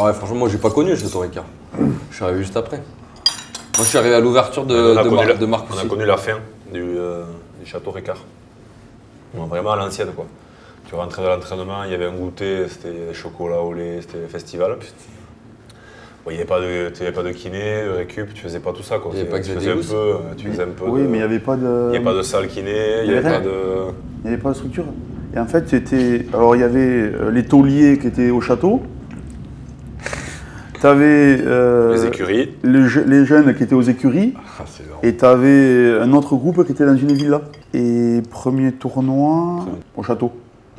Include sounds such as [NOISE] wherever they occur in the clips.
Ah ouais, franchement, moi j'ai pas connu le Château Ricard. Je suis arrivé juste après. Moi je suis arrivé à l'ouverture de, on, a de, connu Mar- la, de on a connu la fin du, euh, du château Ricard. Bon, vraiment à l'ancienne quoi. Tu rentrais dans l'entraînement, il y avait un goûter, c'était chocolat au lait, c'était festival. Bon, il n'y avait pas de, pas de kiné, de récup, tu faisais pas tout ça quoi. Il y avait C'est- pas que tu des faisais un gousses. peu, euh, tu faisais un peu Oui, de- mais il n'y avait pas de. il y avait pas de salle kiné, il n'y avait pas de. Il n'y avait pas de structure. Et en fait, c'était. Alors, il y avait euh, les tauliers qui étaient au château. Tu avais. Les écuries. les, les jeunes qui étaient aux écuries. Ah. Et tu avais un autre groupe qui était dans une villa. Et premier tournoi au château.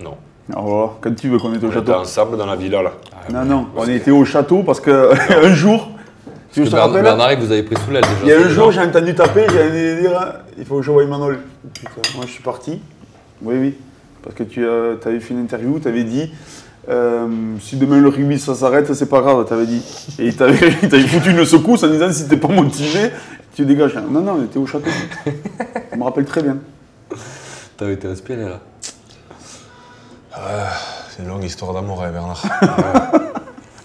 Non. Alors voilà, quand tu veux qu'on était au On était château. ensemble dans la villa là. Non, non, on était au château parce que [LAUGHS] un jour. Tu te rappelles Bernard, vous avez pris sous l'aile déjà. Il y a un jour, j'ai entendu taper, j'ai entendu dire hein, il faut que je voie Manol. Putain, moi je suis parti. Oui, oui. Parce que tu avais fait une interview, tu avais dit euh, si demain le rugby ça s'arrête, c'est pas grave, tu avais dit. Et il [LAUGHS] t'avait foutu une secousse en disant si t'es pas motivé, tu dégages. Non, non, on était au château. je me rappelle très bien. T'avais été inspiré là. C'est une longue histoire d'amour avec Bernard. [LAUGHS]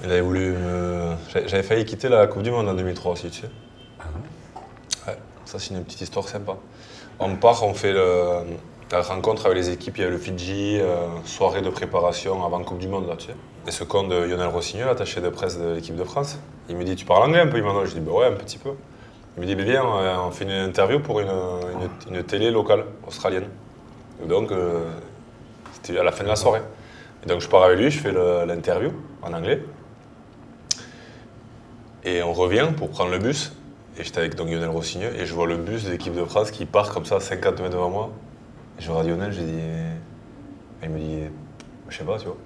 Il avait voulu me- J'avais j'avais failli quitter la Coupe du Monde en 2003 aussi, tu sais. Ouais, ça c'est une petite histoire sympa. On part, on fait le- la rencontre avec les équipes, il y a le Fidji, euh, soirée de préparation avant Coupe du Monde, là, tu sais. Et ce con de Lionel Rossignol, attaché de presse de l'équipe de France, il me dit Tu parles anglais un peu, Emmanuel Je dis Bah ouais, un petit peu. Il me dit Bah viens, euh, on fait une interview pour une, une- télé locale australienne. Donc, euh, c'était à la fin de la soirée. Et donc je pars avec lui, je fais l'interview en anglais. Et on revient pour prendre le bus. Et j'étais avec donc Lionel Rossignol et je vois le bus de l'équipe de France qui part comme ça 50 mètres devant moi. Regarde Lionel, j'ai dit. Il me dit. Je sais pas, tu vois.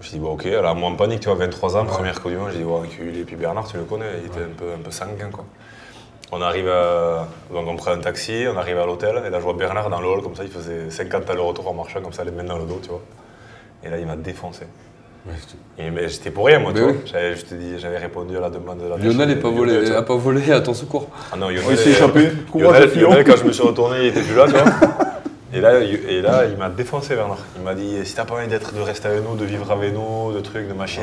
Je dis, bon, ok, alors moi en panique, tu vois, 23 ans, première Coupe du Monde, j'ai dit, ouais, enculé. Et puis Bernard, tu le connais, il était un peu, un peu sanguin, quoi. On arrive à. Donc on prend un taxi, on arrive à l'hôtel, et là je vois Bernard dans le hall, comme ça, il faisait 50 allers-retour en marchant, comme ça, les mains dans le dos, tu vois. Et là, il m'a défoncé. Et, mais j'étais pour rien, moi, Mais tu oui. vois. J'avais, je te dis, j'avais répondu à la demande de la Lionel n'est pas, volé, a pas volé à ton secours. Ah non, Lionel, il s'est échappé. Lionel. Lionel, quand je me suis retourné, il était plus là, tu vois. [LAUGHS] Et là, il- et là, il m'a défoncé, Bernard. Il m'a dit si t'as pas envie d'être, de rester avec nous, de vivre avec nous, de trucs, de machin,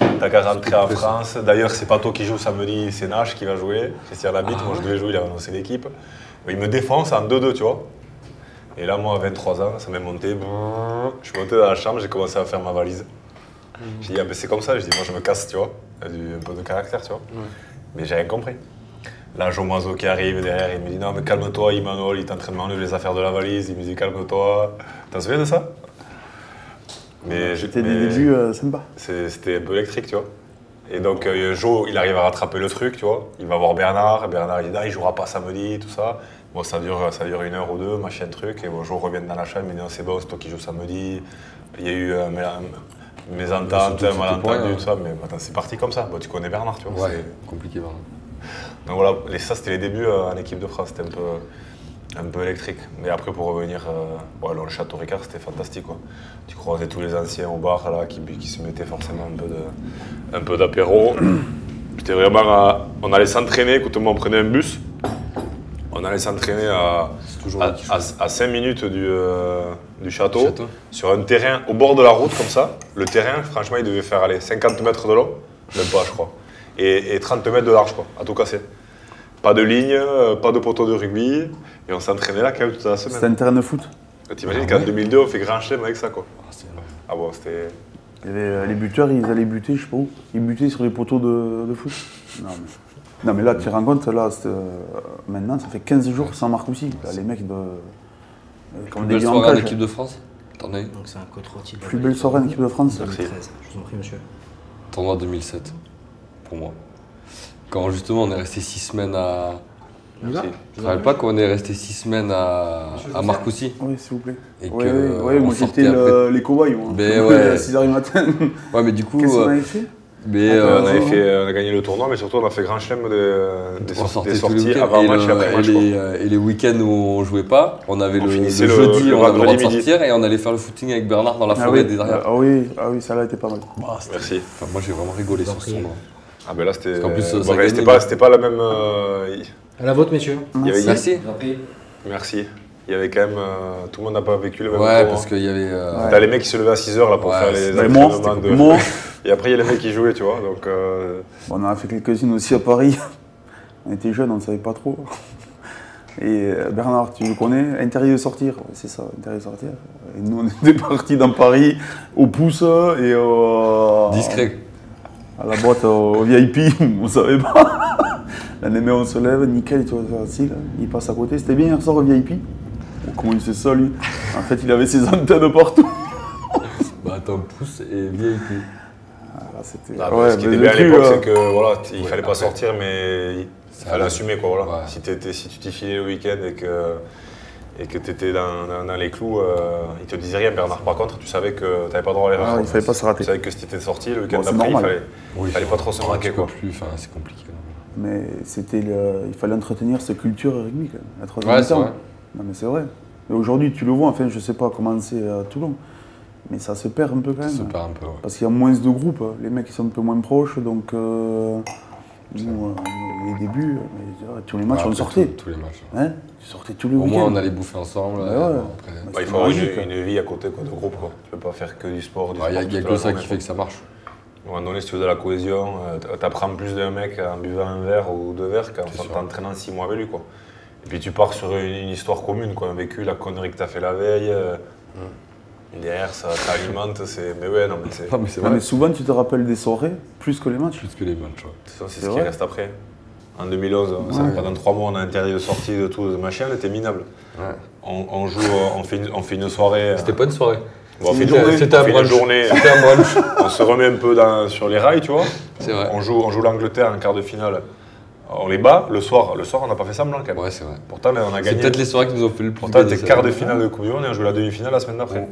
as- t'as qu'à rentrer en France. D'ailleurs, c'est pas toi qui joues samedi, c'est Nash qui va jouer. Christian Labitte, moi je devais jouer, il a annoncé l'équipe. Il me défonce en 2-2, tu vois. Et là, moi, à 23 ans, ça m'est monté. Je suis monté dans la chambre, j'ai commencé à faire ma valise. J'ai dit, ah, ben, c'est comme ça. Je dis, moi, je me casse, tu vois. Un peu de caractère, tu vois. Mais j'ai rien compris. Là, Jomoiseau qui arrive derrière, il me dit Non, mais calme-toi, Emmanuel, il est en train de m'enlever les affaires de la valise. Il me dit Calme-toi. T'en souviens de ça? Mais C'était des débuts euh, sympas. C'était un peu électrique, tu vois. Et donc, euh, Jo, il arrive à rattraper le truc, tu vois. Il va voir Bernard. Bernard, il dit Ah, il jouera pas samedi, tout ça. Bon, ça dure, ça dure une heure ou deux, machin truc. Et bon, Jo revient dans la chambre, il me dit Non, c'est bon, c'est toi qui joues samedi. Il y a eu euh, mes, mes Mais ententes, surtout, un c'était pour malentendu, rien. tout ça. Mais attends, c'est parti comme ça. Bon, tu connais Bernard, tu vois. Ouais, compliqué, Bernard. Donc voilà, ça c'était les débuts euh, en équipe de France, c'était un peu, un peu électrique. Mais après pour revenir, euh, ouais, le Château Ricard c'était fantastique. Quoi. Tu croisais tous les anciens au bar là, qui, qui se mettaient forcément un peu, d'apéro. [CLEARS THROAT] C'était vraiment, on allait s'entraîner, écoute-moi, on prenait un bus, on allait s'entraîner à, à, là qu'il faut. 5 minutes du, euh, du château, Château. sur un terrain au bord de la route comme ça. Le terrain, franchement, il devait faire aller 50 mètres de long, même pas, je crois, et, et 30 mètres de large, quoi, à tout casser. Pas de ligne, euh, pas de poteau de rugby, et on s'entraînait là quand même toute la C'était semaine. un terrain de foot. T'imagines Ah qu'en ouais. 2002, on fait grand chelem avec ça, quoi. Ah, c'est- Ah bon, c'était. Il y avait, euh, les buteurs, ils allaient buter, je sais pas où. Ils butaient sur les poteaux de, de foot. Non mais, non, mais là, tu te rends compte, là, euh, maintenant, ça fait 15 jours sans Marcoussis. Là, les mecs de. euh, Comme des en soirée en cage. équipe de France T'en as eu Donc c'est un rôti. Plus belle soirée en équipe de France. Merci. 2013. Je vous en prie, monsieur. Tournoi 2007, pour moi. Quand justement on est resté 6 semaines à. Merci. Tu te rappelles pas qu'on est resté 6 semaines à, à Marcoussis Oui, s'il vous plaît. Et Oui, que, oui, euh, moi sortait j'étais le- après. les cobayes. Moi. Ben [LAUGHS] ouais. À 6h du matin. [LAUGHS] Ouais, mais du coup. Qu'est-ce qu'on euh, avait fait mais, Ah, euh, on, avait ouais. fait, on a gagné le tournoi, mais surtout on a fait grand chelem des, des, on sor- sortait des sorties avant et, match et le- après match. et les, euh, et les week-ends où on jouait pas, on avait On le, le jeudi, le on avait le droit de midi. sortir et on allait faire le footing avec Bernard dans la ah, forêt oui. des arrières. ah oui, ah oui, ça là était pas mal. Bah, Merci. enfin, moi j'ai vraiment rigolé Je sur ce tournoi. Ah ben là c'était. Plus, bon, c'était pas, c'était pas la même. euh, il- À la vôtre, messieurs. il y avait- Merci. Merci. il y avait quand même. euh, tout le monde n'a pas vécu le même Ouais, tour, parce hein. qu'il y avait. euh, T'as les mecs qui se levaient à 6h là pour Ouais, faire les c'était- Mais moi, entraînements de. moi, [LAUGHS] Et après, il y a les mecs qui jouaient, tu vois. Donc, euh, Bon, on en a fait quelques-unes aussi à Paris. [LAUGHS] On était jeunes, on ne savait pas trop. [LAUGHS] Et euh, Bernard, tu le connais Intérieur sortir, Ouais, c'est ça, intérieur sortir. Et nous, on était partis dans Paris au pouce et au, Discret. À la boîte au VIP, on savait pas. La mais on se lève, nickel, tu vois, facile. Il passe à côté, c'était bien hier soir au VIP. Oh, comment il sait ça, lui? En fait, il avait ses antennes partout. [LAUGHS] Bah, attends, pouce et VIP. Ah, c'était... là, ouais, ce qui était bien à l'époque, c'est que voilà, il Ouais, fallait pas après. sortir, mais il Ça fallait allait. assumer quoi. Voilà. Ouais. Si, si tu t'y filais le week-end et que et que tu étais dans, dans- dans les clous, euh, il te disait rien, Bernard. Par contre, tu savais que tu n'avais pas le droit à l'erreur. Ah, il fallait pas se rater. Tu savais que si tu étais sorti, le week-end Bon, d'après, il fallait, Oui, fallait pas trop se manquer. Quoi. peux plus, enfin, c'est compliqué. Mais c'était le- il fallait entretenir cette culture rugby, quand même, la troisième Ouais, c'est mi-temps. vrai. Non, mais c'est vrai. Et aujourd'hui, tu le vois, enfin, je sais pas comment c'est à Toulon, mais ça se perd un peu quand Ça même. se perd un peu, ouais. Parce qu'il y a moins de groupes, les mecs ils sont un peu moins proches, donc euh, nous, euh, les débuts, mais, euh, tous les matchs Ouais, on sortait. tous- Tous les matchs. Hein tu sortais tous les Au week-ends. moins, on allait bouffer ensemble. Ouais, et ouais. bon, après- Bah, Bah, il faut avoir magique. une, une vie à côté quoi, de groupe. Quoi. Tu peux pas faire que du sport. Du Il n'y a, sport y a que ça qui fait que ça marche. À un moment donné, si tu veux de la cohésion, euh, t- t'apprends plus d'un mec en buvant un verre ou deux verres qu'en t'entraînant six mois avec lui. Quoi. Et puis tu pars sur une, une histoire commune, quoi, un vécu, la connerie que t'as fait la veille. euh, Derrière, ça t'alimente. c'est- Mais ouais, non, mais c'est Non, mais c'est Ouais, vrai. mais souvent tu te rappelles des soirées plus que les matchs. Plus que les matchs. ouais. c'est ça, c'est C'est ce qui vrai. reste après. En 2011, ça, Ouais. pendant trois mois, on a interdit de sortie de tout, de machin, on était minable. Ouais. On, on joue, euh, on fait une, on fait une soirée. C'était pas une soirée. Bon, on fait une C'était- journée, C'était on un brunch. journée. C'était un brunch. on se remet un peu dans- sur les rails, tu vois. C'est vrai. On joue, on joue l'Angleterre en quart de finale. On les bat le soir. Le soir, on n'a pas fait semblant quand même. Ouais, c'est vrai. Pourtant, on a C'est gagné. peut-être les soirées qui nous ont fait le plus Pourtant, ça. quart de finale de Coupe du Monde et on joue la demi-finale la semaine d'après.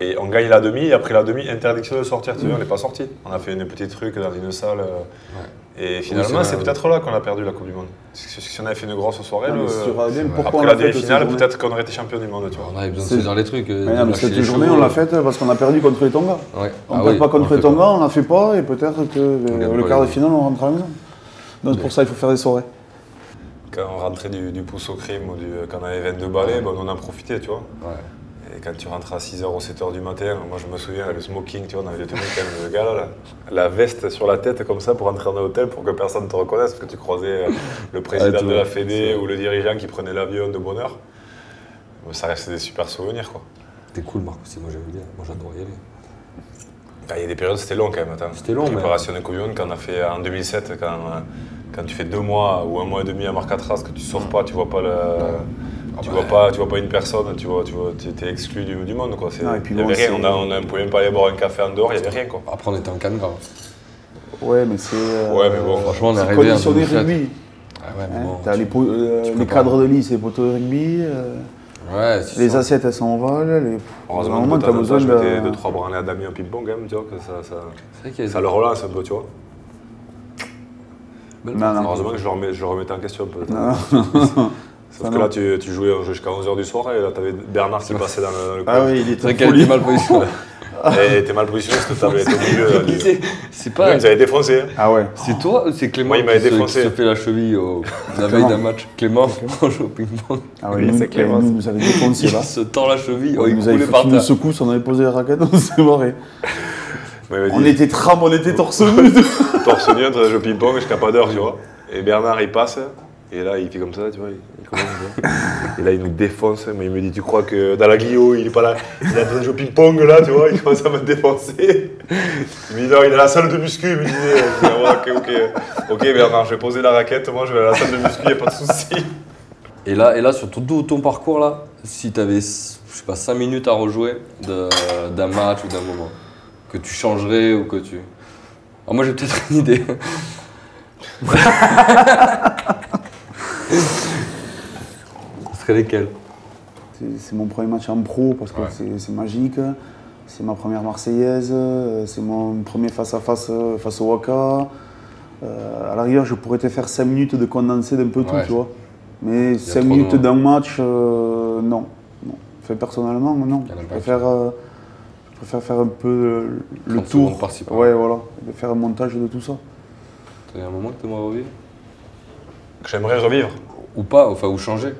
Et on gagne la demi, et après la demi, interdiction de sortir. Tu vois, on n'est pas sorti. On a fait une petite truc dans une salle. euh, Et finalement, c'est c'est peut-être là qu'on a perdu la Coupe du Monde. Si on avait fait une grosse soirée, Ah, mais le- pourquoi après on la demi-finale, peut-être qu'on aurait été champion du monde. Tu vois. On avait besoin de dire les trucs. euh, Mais non, mais cette les journée chevaux. on l'a faite parce qu'on a perdu contre les Tonga. Ouais. On Ah ne perd oui, pas on contre le les Tonga, on l'a fait pas et peut-être que euh, le quart de finale on rentre à la maison. Donc pour ça il faut faire des soirées. Quand on rentrait du, du pouce au crime ou du, quand on avait 22 balais, ben, on en a profité, tu vois. Ouais. Et quand tu rentres à 6h ou 7h du matin, moi je me souviens, le smoking, tu vois, on avait tenu quand même le gars là, la, la veste sur la tête comme ça pour entrer dans l'hôtel pour que personne ne te reconnaisse, parce que tu croisais euh, le président Ouais, tu de la Fédé ou le dirigeant qui prenait l'avion de bonheur. Mais Ça restait des super souvenirs quoi. C'était cool, Marc aussi. Moi, j'aimais bien. Moi, j'adorais y aller. Ah, Il y a des périodes, c'était long quand même. Attends. C'était long, mais- Préparation de Coupe quand on a fait en 2007, quand, euh, quand tu fais deux mois ou un mois et demi à Marcatras, que tu sors pas, tu vois pas le. Ah vois, bah. pas, tu vois pas une personne, tu vois, tu vois, t'es exclu du, du monde quoi. Et puis y avait rien, on a, on a- on pouvait même pas aller boire un café en dehors, il y avait rien quoi. Après, on était en canne grave. Ouais mais c'est. euh, Ouais, mais bon, Franchement, on est c'est arrivé conditionné 2007. rugby. Ah ouais, mais hein. bon. T'as tu- les, euh, tu les peux pas. cadres de lit, c'est les poteaux de rugby. euh, Ouais, c'est les ça. assiettes elles sont ovales. Les... Heureusement que t'as besoin je de. mettais deux, trois branlées à Damien au ping-pong quand même, tu vois, que ça, ça, ça le relance un peu, tu vois. Non, non. Heureusement que je le, remets- je le remettais en question un peu. [LAUGHS] Sauf que là, tu, tu jouais jusqu'à 11h du soir et là, t'avais Bernard qui passait dans le, le Ah oui, il C'est était vrai en qu'elle folie. était mal positionnée. [LAUGHS] Et t'es mal positionné parce que t'avais été au [LAUGHS] milieu. C'est- pas. vous avez défoncé. hein. Ah ouais. C'est toi ou c'est Clément Moi, il m'avait qui, se, défoncé. qui se fait la cheville au, [LAUGHS] la veille Clément. d'un match Clément, on joue au ping-pong. Ah Oui, c'est Clément, nous, nous avait défoncé Il là. se tord la cheville, oh, il il nous avait fait une secousse, on avait posé la raquette, on s'est barré. Moi, il m'a On dit, était tram, on était torse nu. torse nu, entre jeu ping-pong jusqu'à pas d'heure, tu vois. Et Bernard, il passe, et là, il fait comme ça, tu vois. Il, commence, tu vois. Et là, il nous défonce, mais il me dit, tu crois que dans la Glio, il est pas là, il a besoin de jouer au ping-pong, là, tu vois, il commence à me défoncer. Il me dit, non, il est à la salle de muscu, il me dis, Ah ok, ok. Ok, Bernard, je vais poser la raquette, moi, je vais à la salle de muscu, il a pas de souci. Et là, et là, sur tout, ton parcours, là, si tu avais, je sais pas, 5 minutes à rejouer d'un match ou d'un moment, que tu changerais ou que tu. Alors moi, j'ai peut-être une idée. [LAUGHS] [LAUGHS] Ce serait lesquels C'est mon premier match en pro parce que Ouais. c'est- magique. C'est ma première Marseillaise. euh, C'est mon premier face-à-face euh, face au Waka. Euh, à l'arrière, je pourrais te faire 5 minutes de condensé d'un peu tout, Ouais. tu vois. Mais 5 trop minutes d'un match, euh, non. non. Fait personnellement, non. Je préfère, euh, je préfère faire un peu le, le 30 tour. Ouais, voilà. Faire un montage de tout ça. T'as un moment que tu aimerais J'aimerais revivre. Ou pas, enfin, ou changer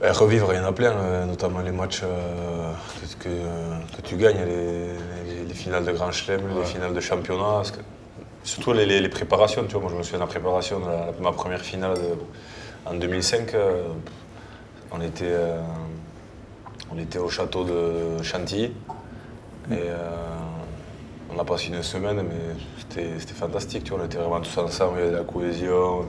Ben, revivre, il y en a plein, euh, notamment les matchs euh, que, que- que tu gagnes, les, les- les finales de Grand Chelem, les finales de championnat. que- surtout les, les- préparations, tu vois. Moi, je me souviens de la préparation de la- ma première finale de- en 2005. euh, on, était, euh, on était au château de Chantilly. Et euh, on a passé une semaine, mais c'était c'était fantastique. Tu vois. On était vraiment tous ensemble, il y avait de la cohésion.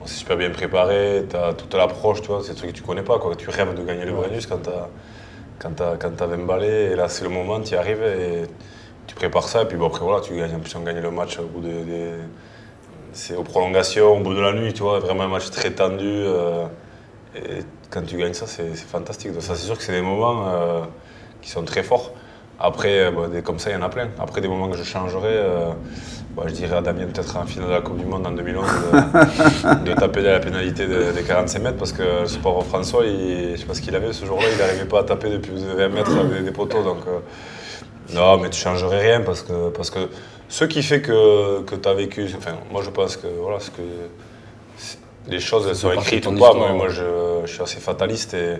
On s'est super bien préparé, tu as toute l'approche, tu vois, c'est des trucs que tu connais pas. Quoi. Tu rêves de gagner le Brennus quand tu as, quand t'as- quand t'as 20 balais, et là c'est le moment, tu y arrives et tu prépares ça, et puis bon, après voilà, tu gagnes, en plus on gagne le match au bout de. c'est aux prolongations, au bout de la nuit, tu vois, vraiment un match très tendu. euh, et quand tu gagnes ça, c'est fantastique. Donc ça, c'est sûr que c'est des moments euh, qui sont très forts. Après, euh, des, comme ça, il y en a plein. Après, des moments que je changerais, euh, bon, je dirais à Damien, peut-être en finale de la Coupe du Monde en 2011, de, [LAUGHS] de taper la pénalité de- des 45 mètres, parce que le sport François, il, je sais pas ce qu'il avait ce jour-là, il n'arrivait pas à taper depuis 20 mètres avec des poteaux. Donc, euh, non, mais tu changerais rien, parce que, parce que ce qui fait que, que tu as vécu, enfin, moi je pense que voilà, ce que, les choses elles sont écrites de ou pas, moi, je, je suis assez fataliste et,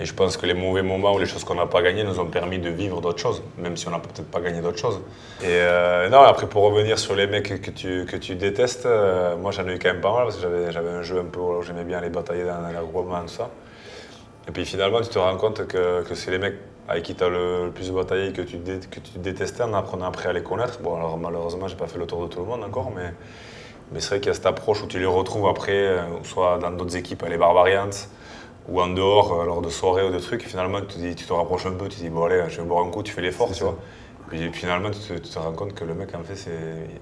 et je pense que les mauvais moments ou les choses qu'on n'a pas gagnées nous ont permis de vivre d'autres choses, même si on n'a peut-être pas gagné d'autres choses. Et euh, non, après pour revenir sur les mecs que tu, que tu détestes, euh, moi j'en ai eu quand même pas mal parce que j'avais, un jeu un peu où j'aimais bien les batailler dans, dans l'agroupement, tout ça. Et puis finalement, tu te rends compte que, que c'est les mecs avec qui tu as le, le plus bataillé que tu, que tu détestais en apprenant après à les connaître. Bon, alors malheureusement, j'ai pas fait le tour de tout le monde encore, mais, mais c'est vrai qu'il y a cette approche où tu les retrouves après, euh, soit dans d'autres équipes, les Barbarians, ou en dehors, euh, lors de soirées ou de trucs. Et finalement, tu te, dis, tu te rapproches un peu, tu te dis, bon, allez, je vais boire un coup, tu fais l'effort, tu ça. vois. Puis, finalement, tu te, tu te rends compte que le mec, en fait, c'est.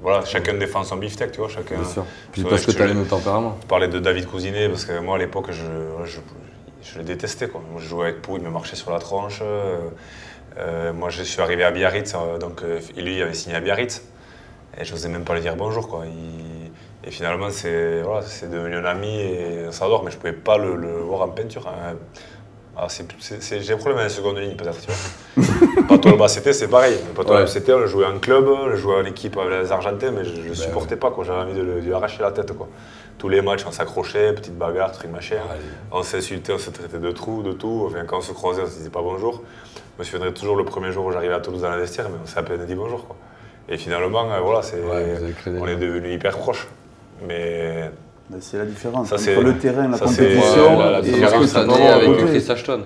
Voilà, chacun défend son beefsteak, tu vois. Chacun, Bien sûr. Puis parce que tu as le même tempérament. je parlais de David Cousinet parce que moi à l'époque je, je, je le détestais. Quoi. Moi je jouais avec Pou, il me marchait sur la tronche. euh, euh, moi je suis arrivé à Biarritz, donc et lui il avait signé à Biarritz. Et je n'osais même pas lui dire bonjour. Quoi. Il- et finalement c'est voilà, devenu un ami et on s'adore, mais je ne pouvais pas le, le voir en peinture. hein. C'est- J'ai un problème à la seconde ligne peut-être. [LAUGHS] Pato le Basseté, c'est pareil. Pato Ouais. On le jouait en club, on le jouait en équipe avec les Argentins, mais je ne le Ben supportais pas. J'avais envie de, lui arracher la tête. Quoi. Tous les matchs, on s'accrochait, petite bagarre, truc machin. Ouais. On s'insultait, on se traitait de trous, de tout. Enfin, quand on se croisait, on se disait pas bonjour. Je me souviendrai toujours le premier jour où j'arrivais à Toulouse dans la vestiaire, mais on s'est à peine dit bonjour. Quoi. Et finalement, euh, voilà, on est devenus hyper proches. Mais Ben, c'est la différence Ça, entre c'est- le terrain, la ça, c'est- compétition. Ouais, la, la et différence ce que année avec. Chris Ashton.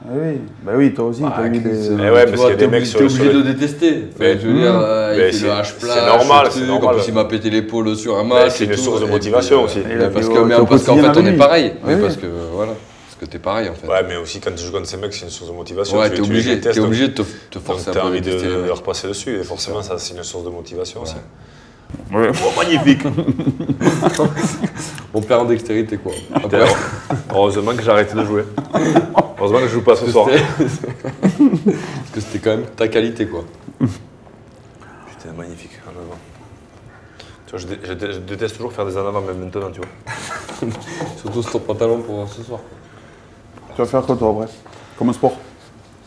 Ah oui, bah oui, toi aussi, Ah, t'as eu des. euh, Eh ouais, tu parce qu'il y a des mecs obligé- sur t'es le- obligé de détester. Mais- je veux dire, euh, Mais il fait c'est- le H c'est plage, normal, c'est normal. En plus, il m'a pété l'épaule sur un Mais match. c'est une tout, source de motivation euh, aussi. Et mais là, parce qu'en fait, on est pareil. Mais parce que, voilà. Parce que t'es pareil, en fait. Ouais, mais aussi quand tu joues contre ces mecs, c'est une source de motivation. Ouais, Tu- t'es obligé, donc- obligé de te, te Donc forcer un t'as peu à envie de, de leur passer dessus et forcément ça c'est une source de motivation aussi. Ouais. Oh, magnifique [LAUGHS] Mon père en dextérité, quoi. Après, Heureusement que j'ai arrêté de jouer. Heureusement que je joue pas ce soir. [LAUGHS] Parce que c'était quand même ta qualité, quoi. Putain, magnifique. honnêtement. Tu vois, je, dé- je dé- je déteste toujours faire des en avant, même maintenant, tu vois. [LAUGHS] Surtout sur ton pantalon pour ce soir. Tu vas faire quoi, toi, après? Comme sport?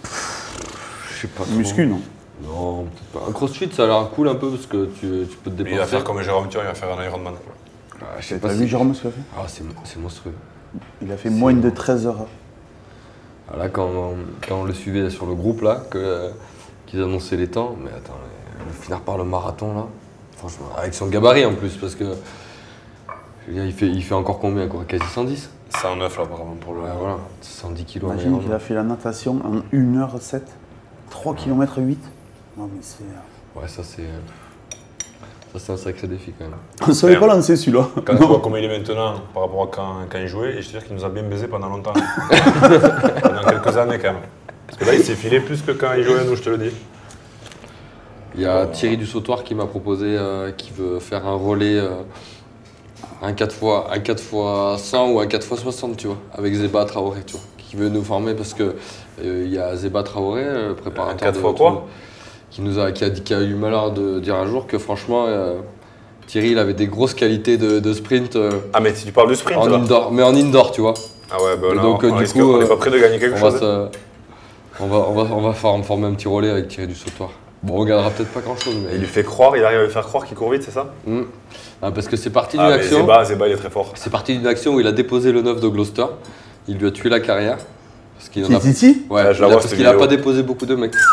Je sais pas. Muscu, non? Non, peut-être pas. Un crossfit, ça a l'air cool un peu parce que tu, tu peux te dépenser. il va faire comme Jérôme Thion, il va faire un Ironman. Ah, je sais T'as pas vu si... Jérôme ce qu'il a fait Ah, c'est c'est monstrueux. Il a fait moins de 13 heures. Ah, là, quand, quand on le suivait sur le groupe, là, que, euh, qu'ils annonçaient les temps, mais attends, le finir par le marathon, là, franchement, avec son gabarit en plus, parce que. je veux dire, il fait, il fait encore combien, quoi? Quasi 110 109 là, apparemment, pour le. Ouais, voilà, 110 kilos. Imagine qu'il Ironman. a fait la natation en 1h07, 3 km 8. Non, mais c'est. Ouais, ça, c'est. Ça, c'est un sacré défi, quand même. On ne savait pas lancer celui-là. Quand tu vois comment il est maintenant par rapport à quand, quand il jouait, et je te dire qu'il nous a bien baisé pendant longtemps. [LAUGHS] pendant quelques années quand même. Parce que là, il s'est filé plus que quand il jouait à nous, je te le dis. Il y a Thierry du Sautoir qui m'a proposé, euh, qui veut faire un relais, euh, un 4 fois, un 4 fois 100 ou un 4 fois 60, tu vois, avec Zeba Traoré, tu vois, qui veut nous former parce que euh, il y a Zeba Traoré, euh, préparateur Un 4 de- fois quoi qui nous a, qui a dit, qui a eu malheur de dire un jour que franchement, euh, Thierry, il avait des grosses qualités de, de sprint euh, Ah, mais si tu parles du sprint en indoor, mais en indoor, tu vois. Ah ouais, bah Et là, donc, on, euh, on du coup, on n'est euh, pas prêt de gagner quelque On va, chose. se- on va, on va, on va faire- former un petit relais avec Thierry du Sautoir. Bon, on gagnera peut-être pas grand chose, mais. Il lui fait croire, il arrive à lui faire croire qu'il court vite, c'est ça? Hmm. Ah, parce que c'est parti d'une Ah, action. Zeba, Zeba, il est très fort. C'est parti d'une action où il a déposé le 9 de Gloucester. il lui a tué la carrière. Parce qu'il en a. Titi Ouais, Ah, je la a- vois, parce qu'il n'a pas déposé beaucoup de mecs. Titi.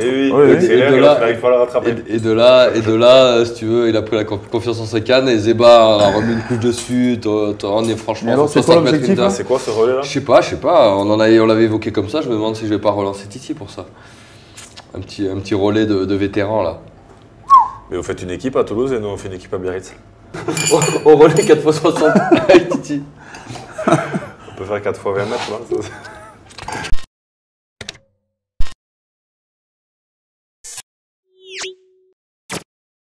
Et oui, Et de il là- le rattraper. Et, et de là, et de là, si tu veux, il a pris la conf- confiance en ses cannes et Zeba a remis une couche dessus. On est franchement Mais alors, sur c'est quoi 60 mètres l'objectif, une là dame. C'est quoi ce relais là Je sais pas, je sais pas. On en avait, on l'avait évoqué comme ça. Je me demande si je vais pas relancer Titi pour ça. Un petit, un petit relais de, de vétérans là. Mais vous faites une équipe à Toulouse et nous on fait une équipe à Biarritz. [LAUGHS] Au relais 4x60 avec Titi. On peut faire 4 fois 20 mètres là. [LAUGHS]